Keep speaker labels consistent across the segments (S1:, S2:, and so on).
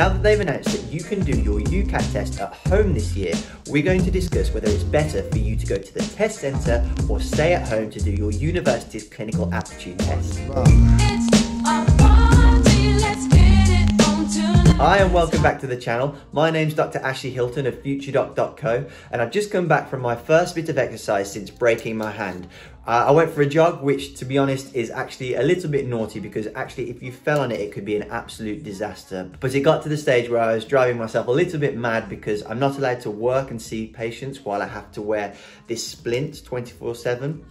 S1: Now that they've announced that you can do your UCAT test at home this year, we're going to discuss whether it's better for you to go to the test centre or stay at home to do your university's clinical aptitude test. Hi and welcome back to the channel. My name's Dr. Ashley Hilton of FutureDoc.co and I've just come back from my first bit of exercise since breaking my hand. Uh, I went for a jog, which to be honest is actually a little bit naughty because actually if you fell on it, it could be an absolute disaster. But it got to the stage where I was driving myself a little bit mad because I'm not allowed to work and see patients while I have to wear this splint 24 seven.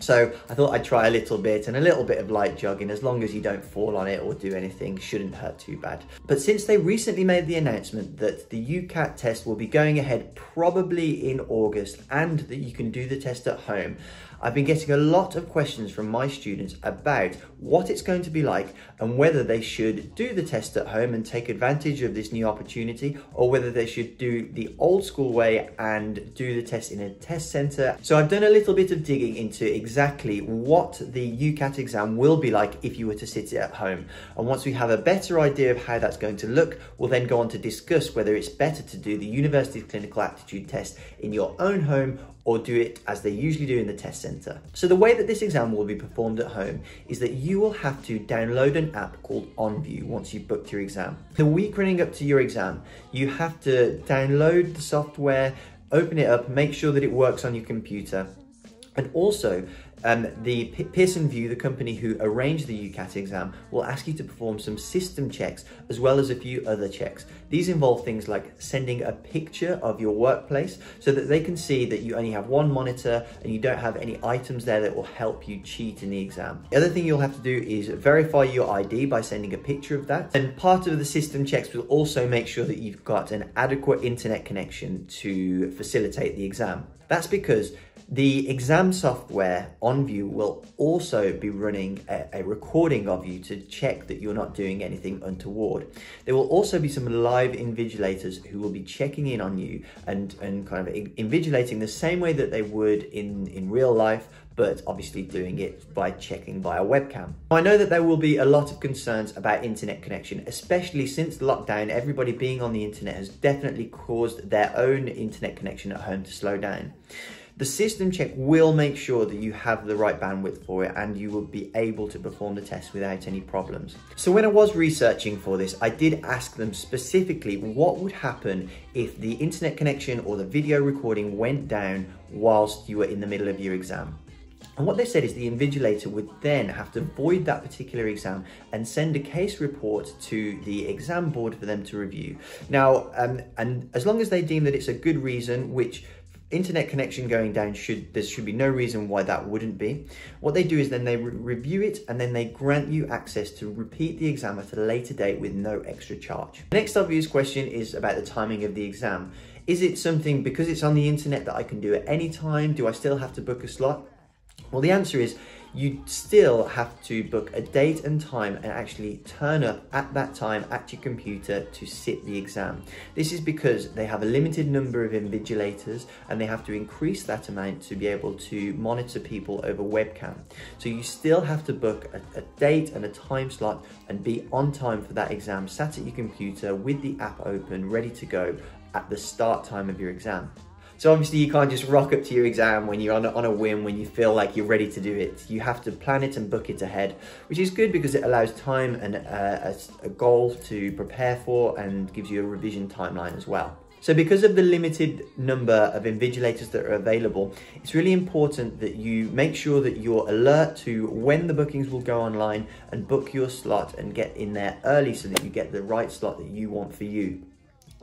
S1: So I thought I'd try a little bit and a little bit of light jogging as long as you don't fall on it or do anything shouldn't hurt too bad. But since they recently made the announcement that the UCAT test will be going ahead probably in August and that you can do the test at home, I've been getting a lot of questions from my students about what it's going to be like and whether they should do the test at home and take advantage of this new opportunity or whether they should do the old school way and do the test in a test centre. So I've done a little bit of digging into exactly what the UCAT exam will be like if you were to sit it at home. And once we have a better idea of how that's going to look, we'll then go on to discuss whether it's better to do the University Clinical Aptitude test in your own home or do it as they usually do in the test centre. So the way that this exam will be performed at home is that you will have to download an app called OnVUE once you've booked your exam. The week running up to your exam, you have to download the software, open it up, make sure that it works on your computer, and also um, the P Pearson VUE, the company who arranged the UCAT exam, will ask you to perform some system checks as well as a few other checks. These involve things like sending a picture of your workplace so that they can see that you only have one monitor and you don't have any items there that will help you cheat in the exam. The other thing you'll have to do is verify your ID by sending a picture of that. And part of the system checks will also make sure that you've got an adequate internet connection to facilitate the exam. That's because the exam software OnVUE will also be running a, a, recording of you to check that you're not doing anything untoward. There will also be some live invigilators who will be checking in on you and, and kind of invigilating the same way that they would in, in real life, but obviously doing it by checking via webcam. I know that there will be a lot of concerns about internet connection, especially since lockdown, everybody being on the internet has definitely caused their own internet connection at home to slow down. The system check will make sure that you have the right bandwidth for it and you will be able to perform the test without any problems. So when I was researching for this, I did ask them specifically what would happen if the internet connection or the video recording went down whilst you were in the middle of your exam. And what they said is the invigilator would then have to void that particular exam and send a case report to the exam board for them to review. Now, um, and as long as they deem that it's a good reason, which internet connection going down should there should be no reason why that wouldn't be. What they do is then they re review it and then they grant you access to repeat the exam at a later date with no extra charge. Next obvious question is about the timing of the exam. Is it something because it's on the internet that i can do at any time do i still have to book a slot well the answer is you still have to book a date and time and actually turn up at that time at your computer to sit the exam. This is because they have a limited number of invigilators and they have to increase that amount to be able to monitor people over webcam. So you still have to book a, a date and a time slot and be on time for that exam, sat at your computer with the app open, ready to go at the start time of your exam. So obviously you can't just rock up to your exam when you're on a, on a whim, when you feel like you're ready to do it. You have to plan it and book it ahead, which is good because it allows time and uh, a, a goal to prepare for and gives you a revision timeline as well. So because of the limited number of invigilators that are available, it's really important that you make sure that you're alert to when the bookings will go online and book your slot and get in there early so that you get the right slot that you want for you.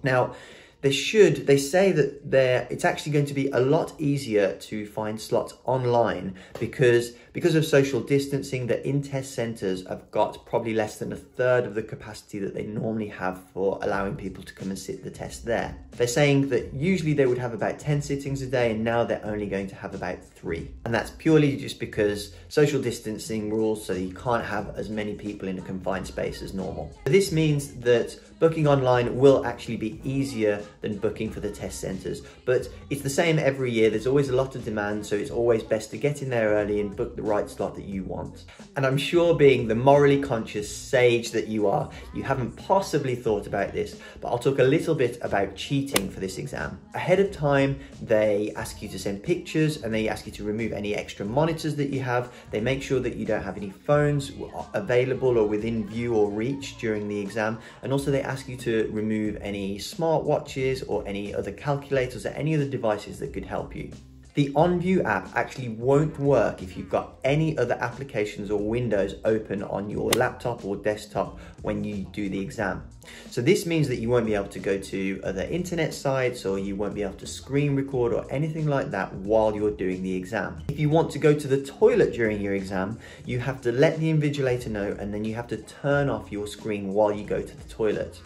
S1: Now, they should, they say that it's actually going to be a lot easier to find slots online because, because of social distancing, the in-test centres have got probably less than a third of the capacity that they normally have for allowing people to come and sit the test there. They're saying that usually they would have about 10 sittings a day and now they're only going to have about three. And that's purely just because social distancing rules so you can't have as many people in a confined space as normal. This means that booking online will actually be easier than booking for the test centres. But it's the same every year. There's always a lot of demand, so it's always best to get in there early and book the right slot that you want. And I'm sure being the morally conscious sage that you are, you haven't possibly thought about this, but I'll talk a little bit about cheating for this exam. Ahead of time, they ask you to send pictures and they ask you to remove any extra monitors that you have. They make sure that you don't have any phones available or within view or reach during the exam. And also they ask you to remove any smartwatches or any other calculators or any other devices that could help you. The OnVUE app actually won't work if you've got any other applications or windows open on your laptop or desktop when you do the exam. So this means that you won't be able to go to other internet sites or you won't be able to screen record or anything like that while you're doing the exam. If you want to go to the toilet during your exam, you have to let the invigilator know and then you have to turn off your screen while you go to the toilet.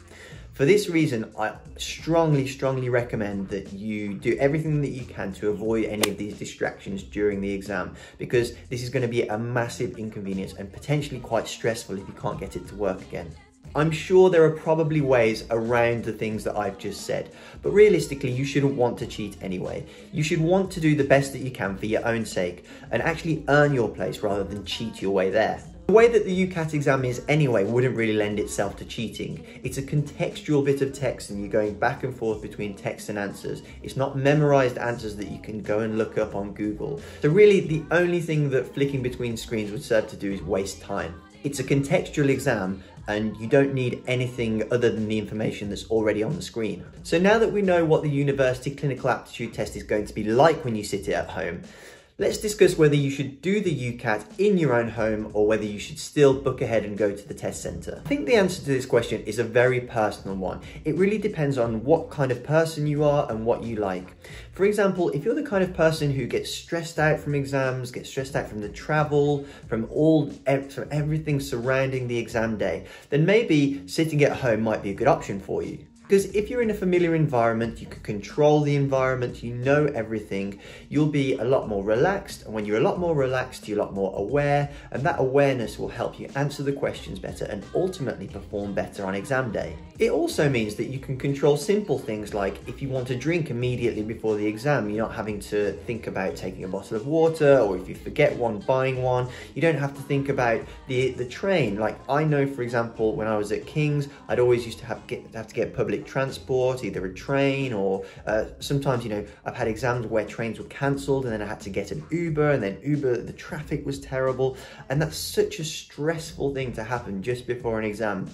S1: For this reason, I strongly, strongly recommend that you do everything that you can to avoid any of these distractions during the exam because this is going to be a massive inconvenience and potentially quite stressful if you can't get it to work again. I'm sure there are probably ways around the things that I've just said, but realistically, you shouldn't want to cheat anyway. You should want to do the best that you can for your own sake and actually earn your place rather than cheat your way there. The way that the UCAT exam is anyway wouldn't really lend itself to cheating. It's a contextual bit of text and you're going back and forth between text and answers. It's not memorized answers that you can go and look up on Google. So really the only thing that flicking between screens would serve to do is waste time. It's a contextual exam and you don't need anything other than the information that's already on the screen. So now that we know what the University Clinical Aptitude Test is going to be like when you sit it at home, Let's discuss whether you should do the UCAT in your own home or whether you should still book ahead and go to the test centre. I think the answer to this question is a very personal one. It really depends on what kind of person you are and what you like. For example, if you're the kind of person who gets stressed out from exams, gets stressed out from the travel, from all from everything surrounding the exam day, then maybe sitting at home might be a good option for you. Because if you're in a familiar environment, you can control the environment, you know everything, you'll be a lot more relaxed. And when you're a lot more relaxed, you're a lot more aware. And that awareness will help you answer the questions better and ultimately perform better on exam day. It also means that you can control simple things like if you want to drink immediately before the exam, you're not having to think about taking a bottle of water or if you forget one, buying one. You don't have to think about the, the train. Like I know, for example, when I was at King's, I'd always used to have, get, have to get public public transport, either a train or uh, sometimes, you know, I've had exams where trains were cancelled and then I had to get an Uber and then Uber, the traffic was terrible. And that's such a stressful thing to happen just before an exam.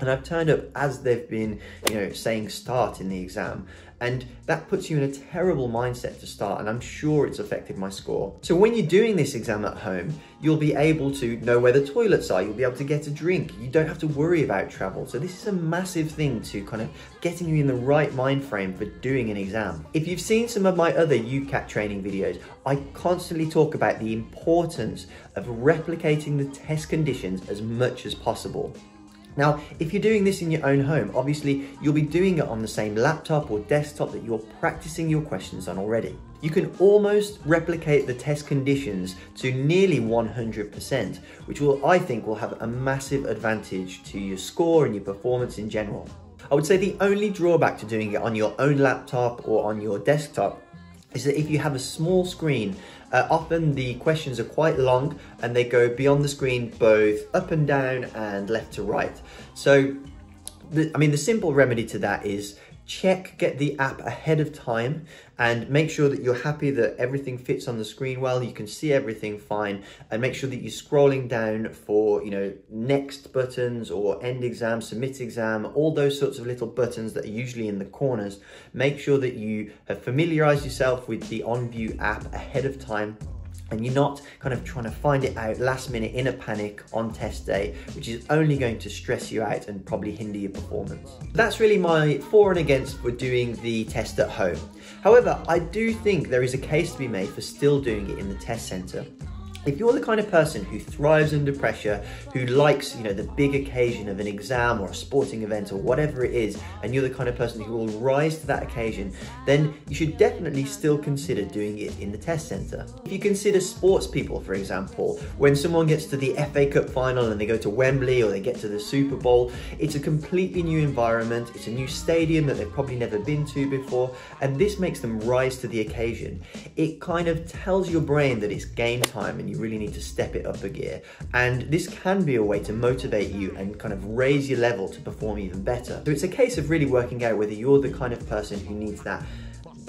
S1: And I've turned up as they've been, you know, saying start in the exam. And that puts you in a terrible mindset to start, and I'm sure it's affected my score. So when you're doing this exam at home, you'll be able to know where the toilets are, you'll be able to get a drink, you don't have to worry about travel. So this is a massive thing to kind of getting you in the right mind frame for doing an exam. If you've seen some of my other UCAT training videos, I constantly talk about the importance of replicating the test conditions as much as possible. Now, if you're doing this in your own home, obviously you'll be doing it on the same laptop or desktop that you're practicing your questions on already. You can almost replicate the test conditions to nearly 100%, which will, I think, will have a massive advantage to your score and your performance in general. I would say the only drawback to doing it on your own laptop or on your desktop is that if you have a small screen, uh, often the questions are quite long and they go beyond the screen both up and down and left to right. So, the, I mean, the simple remedy to that is check, get the app ahead of time and make sure that you're happy that everything fits on the screen well, you can see everything fine and make sure that you're scrolling down for, you know, next buttons or end exam, submit exam, all those sorts of little buttons that are usually in the corners. Make sure that you have familiarized yourself with the OnVUE app ahead of time and you're not kind of trying to find it out last minute in a panic on test day, which is only going to stress you out and probably hinder your performance. That's really my for and against for doing the test at home. However, I do think there is a case to be made for still doing it in the test centre if you're the kind of person who thrives under pressure, who likes, you know, the big occasion of an exam or a sporting event or whatever it is, and you're the kind of person who will rise to that occasion, then you should definitely still consider doing it in the test centre. If you consider sports people, for example, when someone gets to the FA Cup final and they go to Wembley or they get to the Super Bowl, it's a completely new environment, it's a new stadium that they've probably never been to before, and this makes them rise to the occasion. It kind of tells your brain that it's game time and you really need to step it up a gear. And this can be a way to motivate you and kind of raise your level to perform even better. So it's a case of really working out whether you're the kind of person who needs that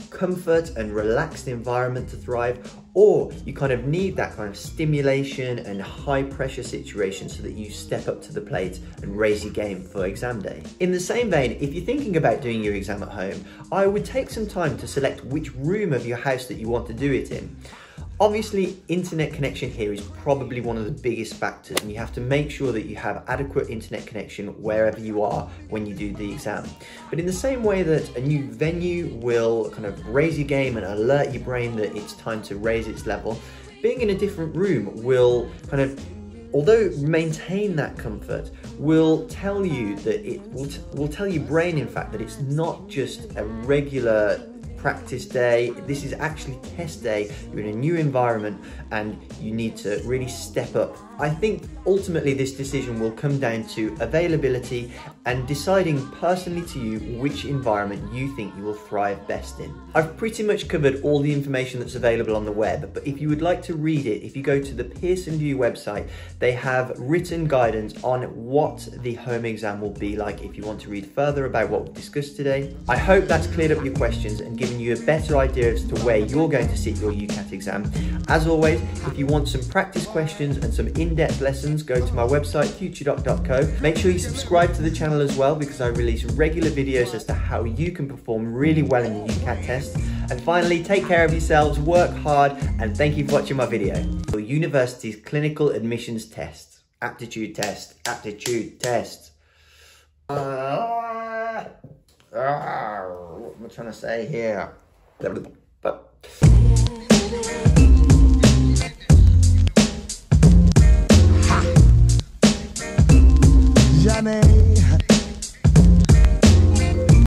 S1: comfort and relaxed environment to thrive, or you kind of need that kind of stimulation and high pressure situation so that you step up to the plate and raise your game for exam day. In the same vein, if you're thinking about doing your exam at home, I would take some time to select which room of your house that you want to do it in. Obviously, internet connection here is probably one of the biggest factors and you have to make sure that you have adequate internet connection wherever you are when you do the exam. But in the same way that a new venue will kind of raise your game and alert your brain that it's time to raise its level, being in a different room will kind of although maintain that comfort will tell you that it will, will tell your brain in fact that it's not just a regular practice day. This is actually test day. You're in a new environment and you need to really step up. I think ultimately this decision will come down to availability and deciding personally to you which environment you think you will thrive best in. I've pretty much covered all the information that's available on the web, but if you would like to read it, if you go to the Pearson VUE website, they have written guidance on what the home exam will be like if you want to read further about what we discussed today. I hope that's cleared up your questions and given you a better idea as to where you're going to sit your UCAT exam. As always, if you want some practice questions and some in-depth lessons, go to my website, futuredoc.co. Make sure you subscribe to the channel as well because I release regular videos as to how you can perform really well in the UCAT test. And finally, take care of yourselves, work hard, and thank you for watching my video. Your university's clinical admissions test, aptitude test, aptitude test. Uh, Ah, what am I trying to say here? Jamais.